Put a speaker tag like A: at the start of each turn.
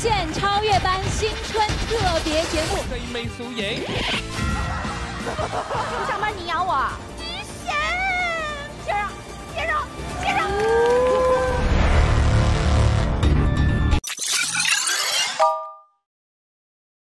A: 现超越班新春特别节
B: 目。